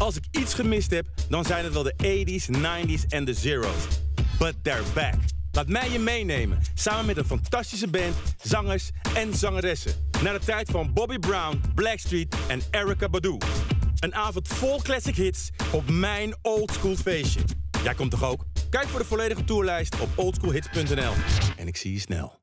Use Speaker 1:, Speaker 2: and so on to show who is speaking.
Speaker 1: Als ik iets gemist heb, dan zijn het wel de 80s, 90s en de zeros. But they're back. Laat mij je meenemen, samen met een fantastische band, zangers en zangeressen. Naar de tijd van Bobby Brown, Blackstreet en Erica Badu. Een avond vol classic hits op mijn oldschool feestje. Jij komt toch ook? Kijk voor de volledige toerlijst op oldschoolhits.nl. En ik zie je snel.